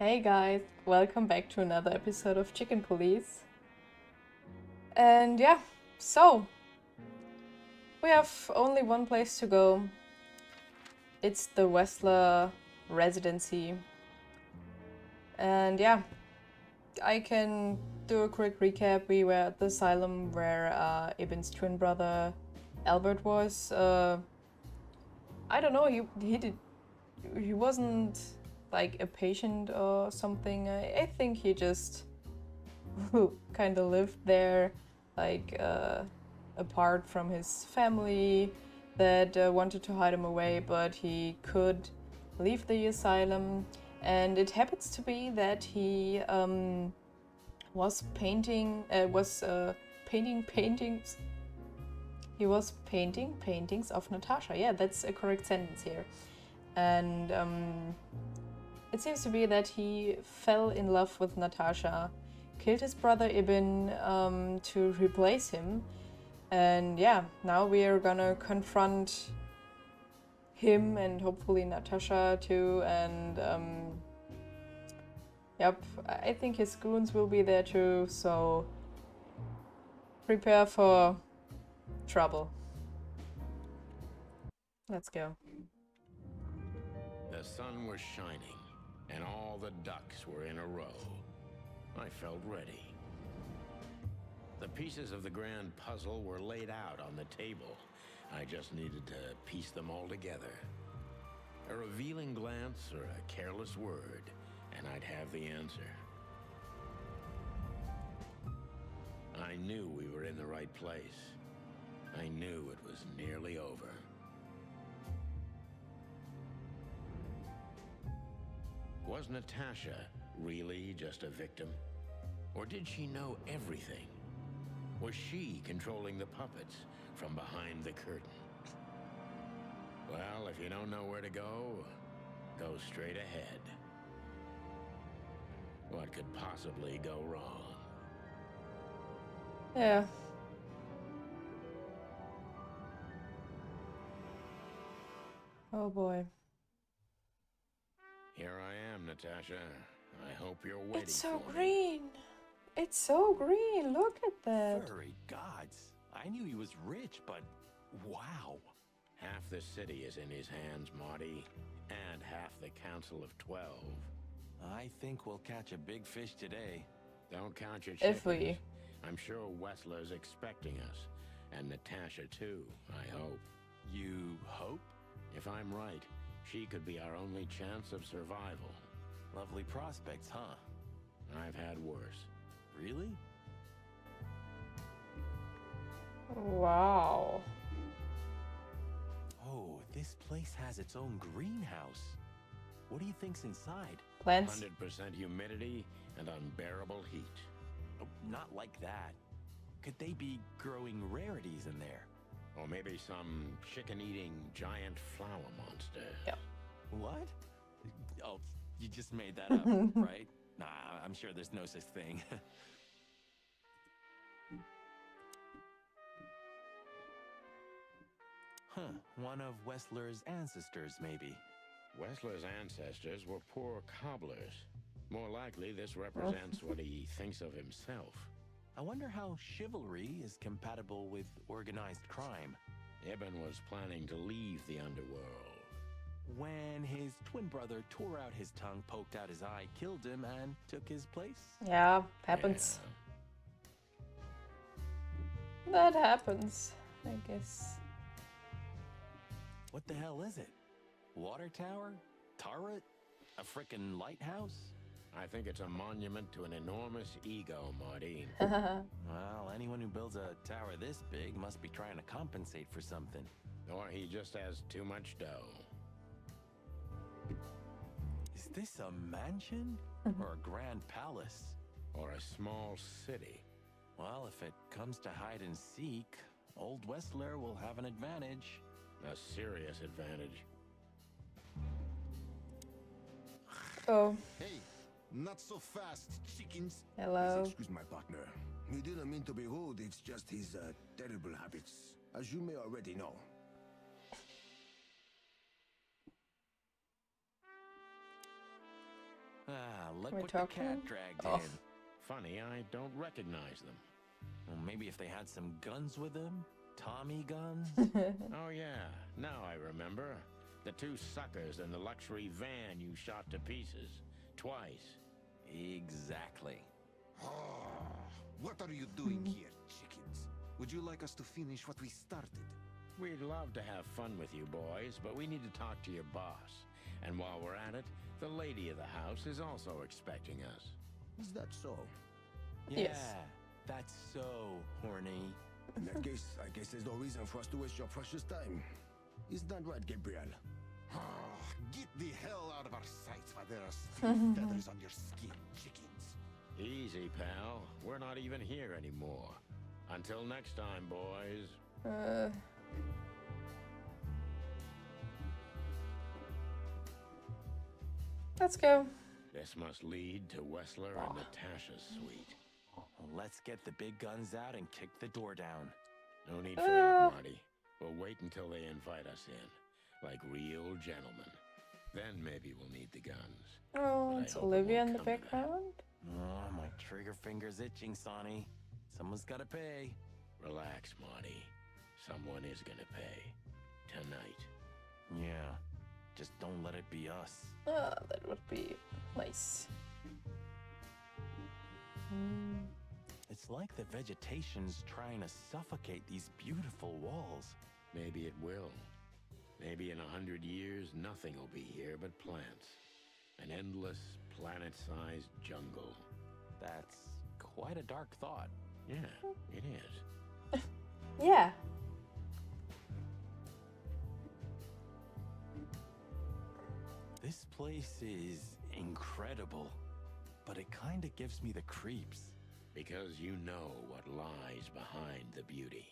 Hey guys, welcome back to another episode of Chicken Police. And yeah, so we have only one place to go. It's the Wessler residency. And yeah, I can do a quick recap. We were at the asylum where uh, Ibn's twin brother Albert was. Uh, I don't know. He he did. He wasn't like a patient or something. I, I think he just kind of lived there, like uh, apart from his family that uh, wanted to hide him away, but he could leave the asylum. And it happens to be that he um, was painting, uh, was uh, painting paintings. He was painting paintings of Natasha. Yeah, that's a correct sentence here. And um, it seems to be that he fell in love with Natasha, killed his brother Ibn um, to replace him. And yeah, now we are gonna confront him and hopefully Natasha too. And um, yep, I think his goons will be there too. So prepare for trouble. Let's go. The sun was shining, and all the ducks were in a row. I felt ready. The pieces of the grand puzzle were laid out on the table. I just needed to piece them all together. A revealing glance or a careless word, and I'd have the answer. I knew we were in the right place. I knew it was nearly over. Was Natasha really just a victim? Or did she know everything? Was she controlling the puppets from behind the curtain? Well, if you don't know where to go, go straight ahead. What could possibly go wrong? Yeah. Oh boy. Here I am, Natasha. I hope you're waiting It's so for me. green. It's so green. Look at that. Furry gods. I knew he was rich, but wow. Half the city is in his hands, Marty, and half the Council of Twelve. I think we'll catch a big fish today. Don't count your chickens. If we- I'm sure Wessler's expecting us, and Natasha too, I hope. You hope? If I'm right, she could be our only chance of survival. Lovely prospects, huh? I've had worse. Really? Wow. Oh, this place has its own greenhouse. What do you think's inside? Plants. 100% humidity and unbearable heat. Oh, not like that. Could they be growing rarities in there? Or maybe some chicken-eating giant flower monster. Yep. What? Oh, you just made that up, right? Nah, I'm sure there's no such thing. huh, one of Wessler's ancestors, maybe. Wessler's ancestors were poor cobblers. More likely, this represents what he thinks of himself. I wonder how chivalry is compatible with organized crime. Ibn was planning to leave the underworld. When his twin brother tore out his tongue, poked out his eye, killed him, and took his place? Yeah, happens. That happens, I guess. What the hell is it? Water tower? Turret? A frickin' lighthouse? I think it's a monument to an enormous ego, Marty. Well, anyone who builds a tower this big must be trying to compensate for something. or he just has too much dough. Is this a mansion? or a grand palace? Or a small city. Well, if it comes to hide and seek, Old Wessler will have an advantage. A serious advantage. Oh, Hey, not so fast, chickens. hello. Please excuse my partner. He didn't mean to be rude, it's just his uh, terrible habits, as you may already know. Ah, look We're what the cat dragged Oh. in. Funny, I don't recognize them. Well, maybe if they had some guns with them? Tommy guns? Oh, yeah, now I remember. The two suckers in the luxury van you shot to pieces. Twice. Exactly. What are you doing hmm. here, chickens? Would you like us to finish what we started? We'd love to have fun with you boys, but we need to talk to your boss. And while we're at it, the lady of the house is also expecting us. Is that so? Yeah, Yes. that's so horny. In that case, I guess there's no reason for us to waste your precious time. Isn't that right, Gabriel? Get the hell out of our sights while there are still feathers on your skin, chickens. Easy, pal. We're not even here anymore. Until next time, boys. uh, let's go. This must lead to Wessler and Natasha's suite. Let's get the big guns out and kick the door down. No need for Uh. that, Marty. We'll wait until they invite us in, like real gentlemen. Then maybe we'll need the guns. Oh, it's Olivia in the come to that. background. Oh, my trigger finger's itching, Sonny. Someone's gotta pay. Relax, Marty. Someone is gonna pay. Tonight. Yeah, just don't let it be us. Ah, that would be nice. Mm, It's like the vegetation's trying to suffocate these beautiful walls. Maybe it will. Maybe in a hundred years, nothing will be here but plants. An endless, planet-sized jungle. That's quite a dark thought. Yeah, it is. yeah. This place is incredible, but it kinda gives me the creeps. Because you know what lies behind the beauty.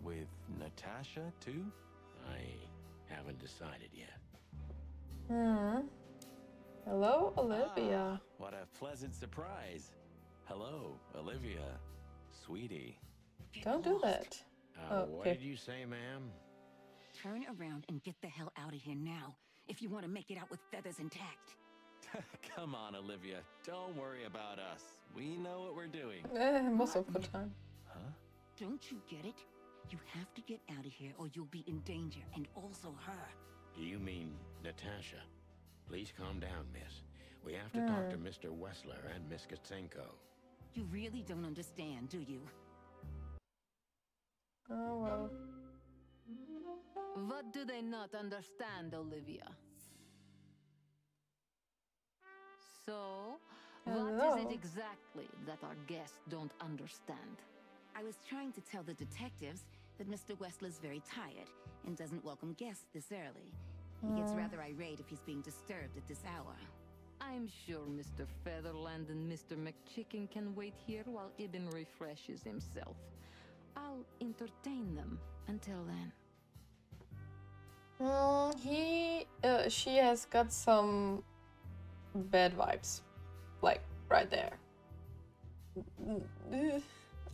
With Natasha, too? I haven't decided yet. Hmm. Hello, Olivia. Ah, what a pleasant surprise. Hello, Olivia. Sweetie. Don't do that. Uh, Oh, What okay. did you say, ma'am? Turn around and get the hell out of here now if you want to make it out with feathers intact. Come on, Olivia. Don't worry about us. We know what we're doing. Eh, most of the time. Huh? Don't you get it? You have to get out of here or you'll be in danger, and also her. Do you mean Natasha? Please calm down, miss. We have to talk to uh. Mr. Wessler and Miss Catzenko. You really don't understand, do you? Oh well. What do they not understand, Olivia? So, what is Hello. it exactly that our guests don't understand? I was trying to tell the detectives that Mr. Wessler's very tired and doesn't welcome guests this early. He gets rather irate if he's being disturbed at this hour. I'm sure Mr. Featherland and Mr. MacChicken can wait here while Ibn refreshes himself. I'll entertain them until then. Mm, he, uh, she has got some bad vibes, like right there.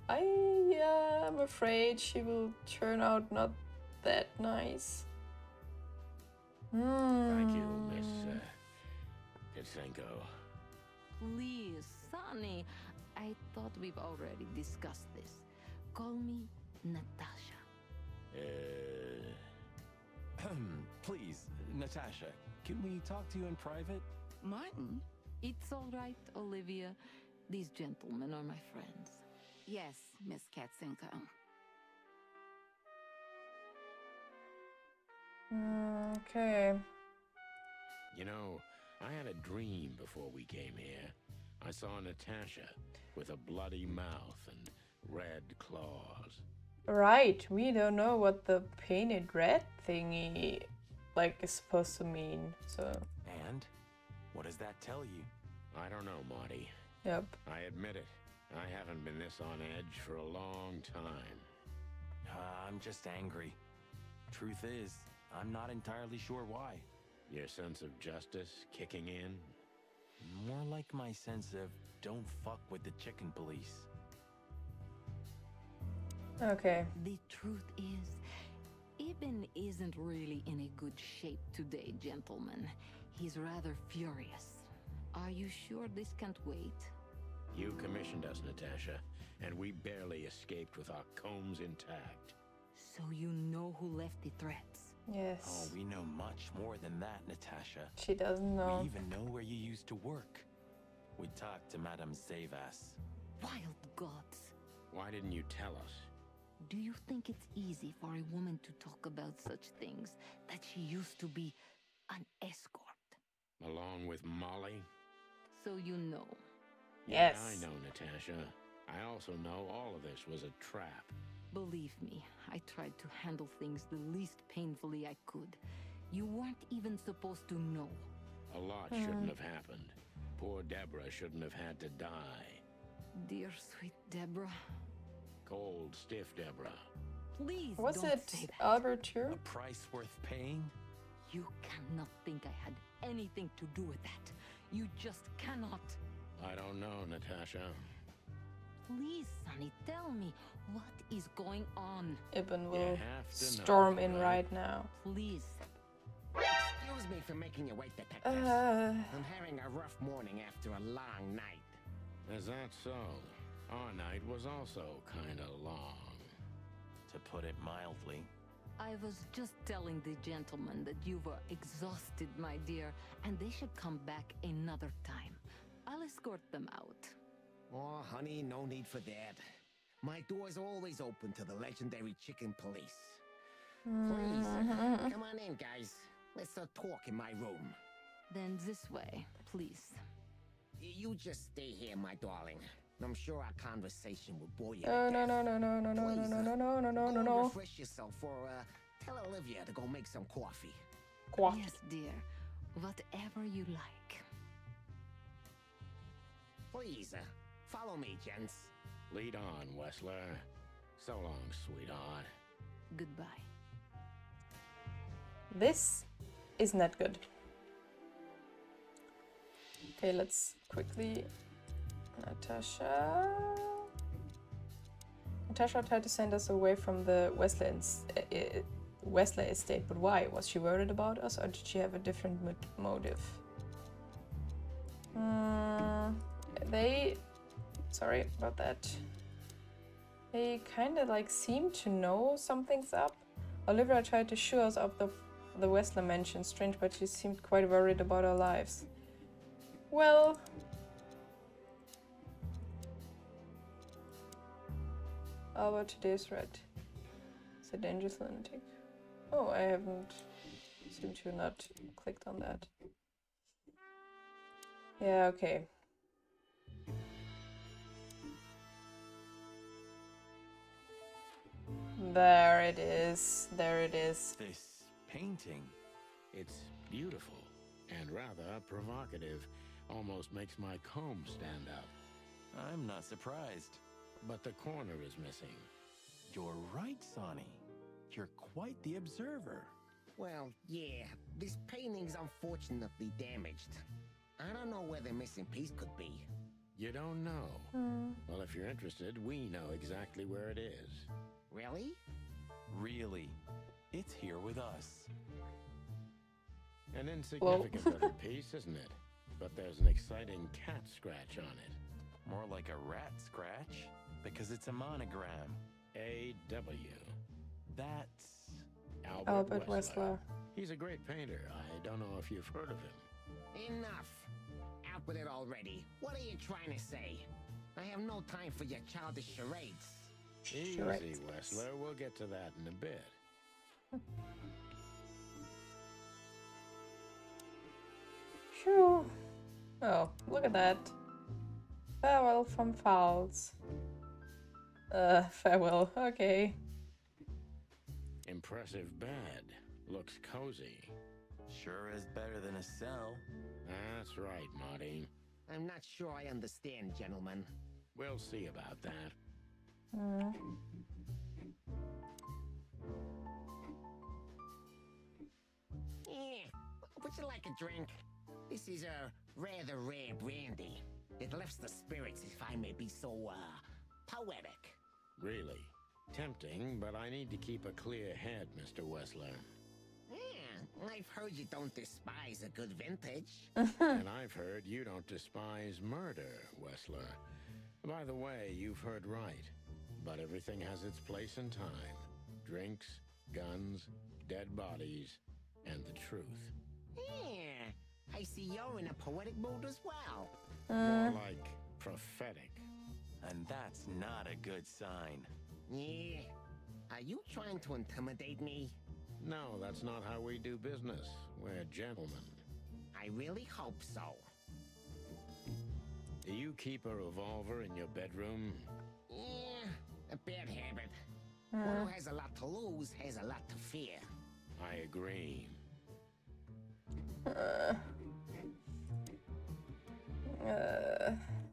Mm, uh, I am afraid she will turn out not that nice. Thank you, Miss Hmm. uh, Catzenko. Please, Sonny. I thought we've already discussed this. Call me Natasha. Uh, Please, Natasha, can we talk to you in private? Martin? It's all right, Olivia. These gentlemen are my friends. Yes, Miss Catzenko. Okay. you know, I had a dream before we came here. I saw Natasha with a bloody mouth and red claws. Right, we don't know what the painted red thingy like is supposed to mean. So, And what does that tell you? I don't know, Marty. yep. I admit it. I haven't been this on edge for a long time. Uh, I'm just angry. Truth is, I'm not entirely sure why. Your sense of justice kicking in? More like my sense of don't fuck with the chicken police. Okay. The truth is, Ibn isn't really in a good shape today, gentlemen. He's rather furious. Are you sure this can't wait? You commissioned us, Natasha, and we barely escaped with our combs intact. So you know who left the threats? Yes. Oh, we know much more than that, Natasha. She doesn't know. We even know where you used to work. We talked to Madame Zavas. Wild gods. Why didn't you tell us? Do you think it's easy for a woman to talk about such things that she used to be an escort? Along with Molly? So you know. Yeah, Yes. I know, Natasha. I also know all of this was a trap. Believe me, I tried to handle things the least painfully I could. You weren't even supposed to know. A lot hmm. shouldn't have happened. Poor Deborah shouldn't have had to die. Dear sweet Deborah, Cold, stiff Deborah. please Was don't it say that. Albert too? A price worth paying? You cannot think I had anything to do with that. You just cannot. I don't know, Natasha. Please, Sonny, tell me what is going on. Ibn will have to know, storm in right? right now. Please. Excuse me for making you wait, detectives. Uh, I'm having a rough morning after a long night. Is that so? Our night was also kinda long. To put it mildly. I was just telling the gentleman that you were exhausted, my dear, and they should come back another time. I'll escort them out. Oh, honey, no need for that. My door's always open to the legendary chicken police. Please, come on in, guys. Let's uh, talk in my room. Then this way, please. You just stay here, my darling. I'm sure our conversation will bore you. to Oh no death. no no no no no no no no no no no Go no no. refresh yourself, or uh, tell Olivia to go make some coffee. Quack. Yes, dear. Whatever you like. Please, uh, follow me, gents. Lead on, Wessler. So long, sweetheart. Goodbye. This is not good. Okay, let's quickly. Natasha. Natasha tried to send us away from the Wesley, ins- uh, uh, Wesley estate, but why? Was she worried about us, or did she have a different motive? Hmm, they. Sorry about that. They kind of like seem to know something's up. Olivia tried to shoo us up the the Wessler mansion. Strange, but she seemed quite worried about our lives. Well. Albert today's red. It's a dangerous lunatic. Oh, I haven't seem to not clicked on that. Yeah, okay. There it is. There it is. This painting. It's beautiful and rather provocative. Almost makes my comb stand up. I'm not surprised. But the corner is missing. You're right, Sonny. You're quite the observer. Well, yeah, this painting's unfortunately damaged. I don't know where the missing piece could be. You don't know? Hmm. Well, if you're interested, we know exactly where it is. Really? Really. It's here with us. An insignificant little piece, isn't it? But there's an exciting cat scratch on it. More like a rat scratch, because it's a monogram. A.W. That's. Albert, Albert Wessler. Wessler. He's a great painter. I don't know if you've heard of him. Enough. Out with it already. What are you trying to say? I have no time for your childish charades. Easy, Charades. Wessler. We'll get to that in a bit. Phew. Oh, look at that. Farewell from Fowls. Uh, farewell. Okay. Impressive bed. Looks cozy. Sure is better than a cell. That's right, Marty. I'm not sure I understand, gentlemen. We'll see about that. Would you like a drink? This is a rather rare brandy. It lifts the spirits, if I may be so, uh, poetic. Really. Tempting, but I need to keep a clear head, Mr. Wessler. Yeah, I've heard you don't despise a good vintage. and I've heard you don't despise murder, Wessler. By the way, you've heard right. But everything has its place and time. Drinks, guns, dead bodies, and the truth. Yeah, I see you're in a poetic mood as well. Uh. More like prophetic. And that's not a good sign. Yeah. Are you trying to intimidate me? No, that's not how we do business. We're gentlemen. I really hope so. Do you keep a revolver in your bedroom? Yeah, a bad habit. One who has a lot to lose has a lot to fear. I agree. Uh,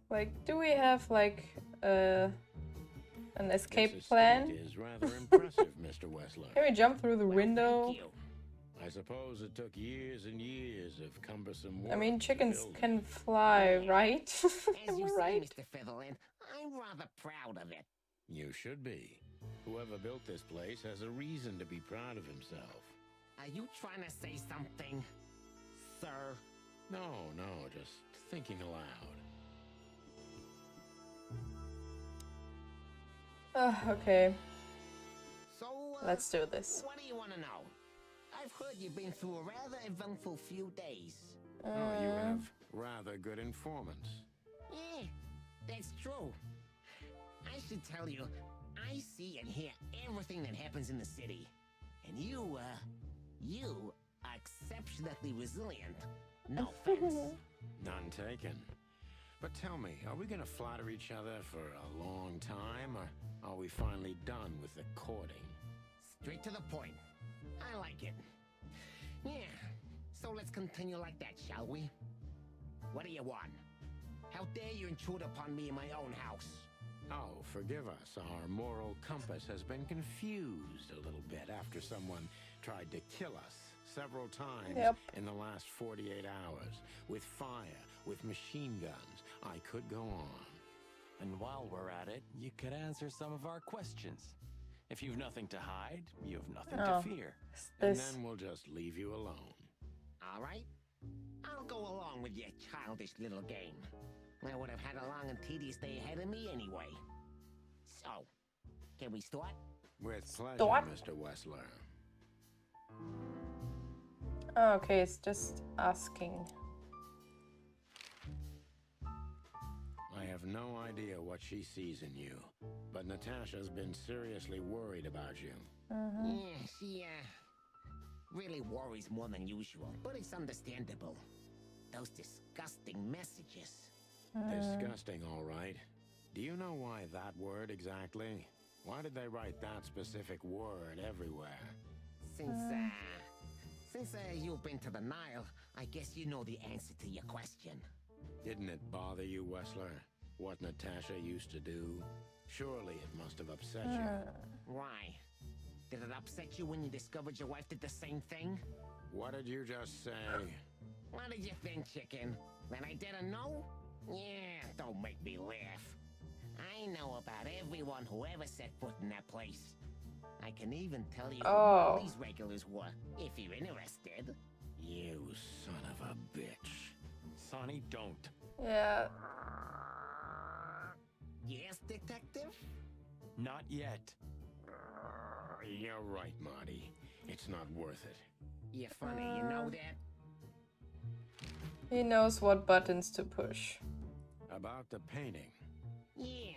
like, do we have like uh, an escape This plan? is rather impressive, Mr. Wessler. Can we jump through the Well, window? I suppose it took years and years of cumbersome work. I mean, chickens can fly, right? As Am you I say, right? Mr. Featherland, I'm rather proud of it. You should be. Whoever built this place has a reason to be proud of himself. Are you trying to say something, sir? No, no, just thinking aloud. Ugh, okay, So, uh, let's do this. what do you want to know? I've heard you've been through a rather eventful few days. Oh, you have rather good informants. Yeah, that's true. I should tell you, I see and hear everything that happens in the city. And you, uh, you are exceptionally resilient. No offense. None taken. But tell me, are we gonna flatter each other for a long time, or are we finally done with the courting? Straight to the point. I like it. Yeah, so let's continue like that, shall we? What do you want? How dare you intrude upon me in my own house? Oh, forgive us. Our moral compass has been confused a little bit after someone tried to kill us several times Yep. in the last 48 hours. With fire, with machine guns. I could go on. And while we're at it, you could answer some of our questions. If you've nothing to hide, you have nothing Oh. to fear. Is And then we'll just leave you alone. All right? I'll go along with your childish little game. I would have had a long and tedious day ahead of me anyway. So, can we start? With pleasure, Stop. Mr. Wessler. oh, okay, it's just asking. I have no idea what she sees in you, but Natasha's been seriously worried about you. Yeah, she, uh, really worries more than usual, but it's understandable. Those disgusting messages. Disgusting, all right. Do you know why that word exactly? Why did they write that specific word everywhere? Since, uh, since, uh, you've been to the Nile, I guess you know the answer to your question. Didn't it bother you, Wessler? What Natasha used to do? Surely it must have upset you. Why? Did it upset you when you discovered your wife did the same thing? What did you just say? What did you think, chicken? That I didn't know? Yeah, don't make me laugh. I know about everyone who ever set foot in that place. I can even tell you who all Oh. these regulars were, if you're interested. You son of a bitch. Sonny, don't. Yeah, Yes, detective? Not yet. You're right, Marty. It's not worth it. You're funny, you know uh. that? he knows what buttons to push. About the painting. Yeah.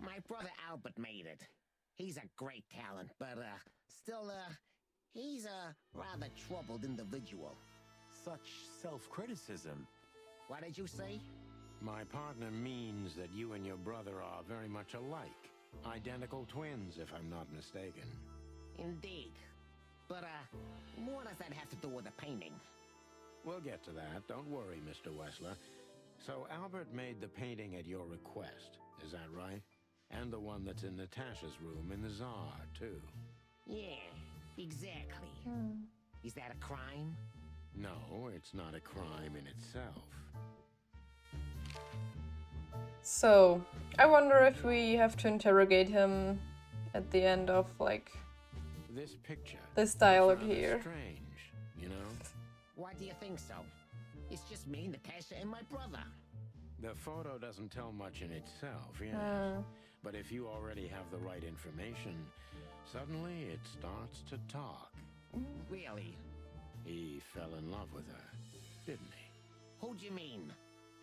My brother Albert made it. He's a great talent, but, uh, still, uh, he's a rather troubled individual. Such self criticism. What did you say? My partner means that you and your brother are very much alike. Identical twins, if I'm not mistaken. Indeed. But, uh, what does that have to do with the painting? We'll get to that. Don't worry, Mr. Wessler. So Albert made the painting at your request, is that right? And the one that's in Natasha's room in the Czar, too. Yeah, exactly. Hmm. Is that a crime? No, it's not a crime in itself. So, I wonder if we have to interrogate him at the end of like this picture. This is dialogue here. Strange, you know? Why do you think so? It's just me, Natasha, and my brother. The photo doesn't tell much in itself, yes. Uh. But if you already have the right information, suddenly it starts to talk. Really? He fell in love with her, didn't he? Who do you mean?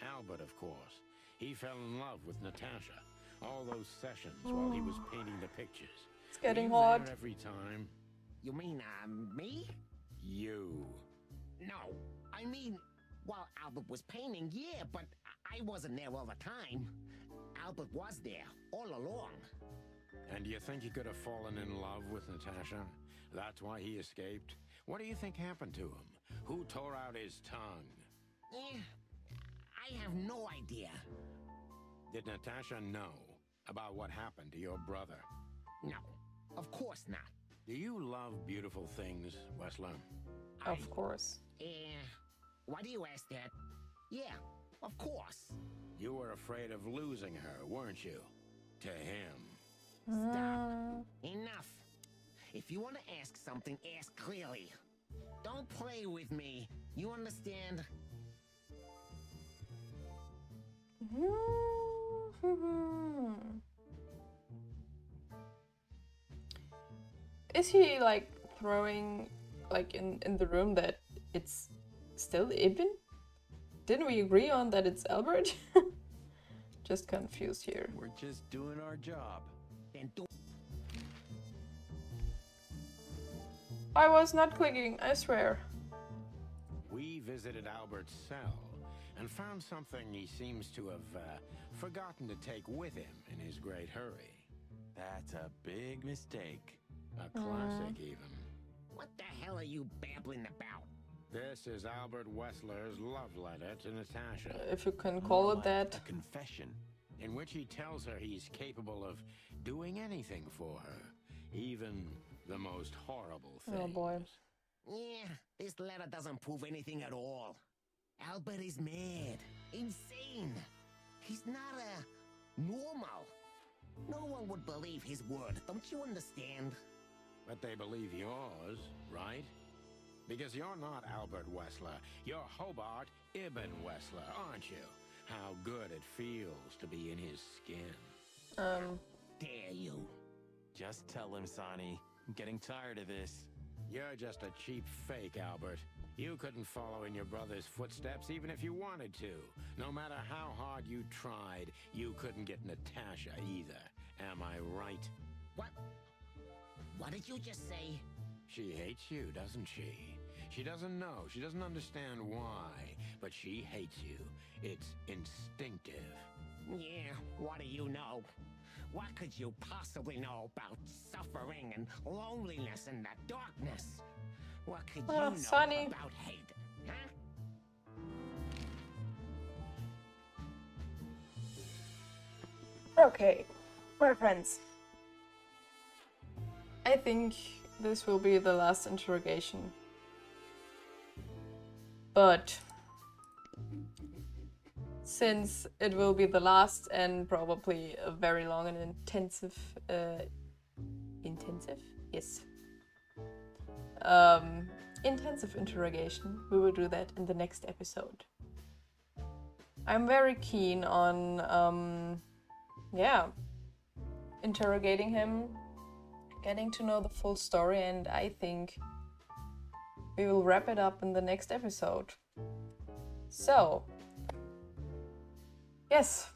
Albert, of course. He fell in love with Natasha. All those sessions while he was painting the pictures. It's getting hot. every time. You mean, uh, me? You. No. I mean, while Albert was painting, yeah, but I I wasn't there all the time. Albert was there, all along. And do you think he could have fallen in love with Natasha? That's why he escaped? What do you think happened to him? Who tore out his tongue? Eh, I have no idea. Did Natasha know about what happened to your brother? No, of course not. Do you love beautiful things, Wessler? Of course. Eh, why do you ask that? Yeah, of course. You were afraid of losing her, weren't you? To him. Stop. Uh. Enough. If you want to ask something, ask clearly. Don't play with me. You understand? Is he like throwing like in in the room that it's still Ibn? Didn't we agree on that it's Albert? Just confused here. We're just doing our job. Do I was not clicking, I swear. We visited Albert's cell and found something he seems to have uh, forgotten to take with him in his great hurry. That's a big mistake. A classic, even. What the hell are you babbling about? This is Albert Wessler's love letter to Natasha, If you can call More it like that. A confession. in which he tells her he's capable of doing anything for her, even the most horrible oh, things. Oh boy. Yeah, this letter doesn't prove anything at all. Albert is mad, insane. He's not a normal. No one would believe his word, don't you understand? But they believe yours, right? Because you're not Albert Wessler. You're Hobart Ibn Wessler, aren't you? How good it feels to be in his skin. Um, Dare you? Just tell him, Sonny. I'm getting tired of this. You're just a cheap fake, Albert. You couldn't follow in your brother's footsteps even if you wanted to. No matter how hard you tried, you couldn't get Natasha either. Am I right? What? What did you just say? She hates you, doesn't she? She doesn't know. She doesn't understand why, but she hates you. It's instinctive. Yeah, what do you know? What could you possibly know about suffering and loneliness and the darkness? What could you Oh, know Sonny. about hate? Huh? okay, my friends. I think this will be the last interrogation. But since it will be the last and probably a very long and intensive uh, intensive? Yes. Um, intensive interrogation. We will do that in the next episode. I'm very keen on um, yeah interrogating him getting to know the full story and i think we will wrap it up in the next episode so Yes,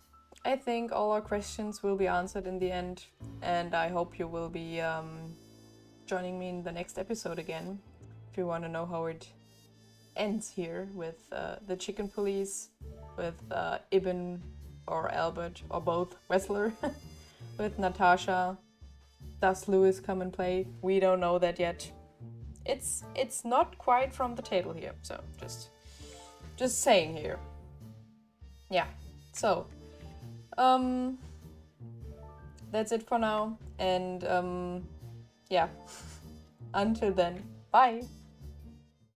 I think all our questions will be answered in the end, and I hope you will be um, joining me in the next episode again if you want to know how it ends here with uh, the chicken police, with uh, Ibn or Albert or both Wessler, with Natasha. Does Lewis come and play? We don't know that yet. It's it's not quite from the table here, so just just saying here. Yeah. So, um, that's it for now. And, um, yeah, until then, bye.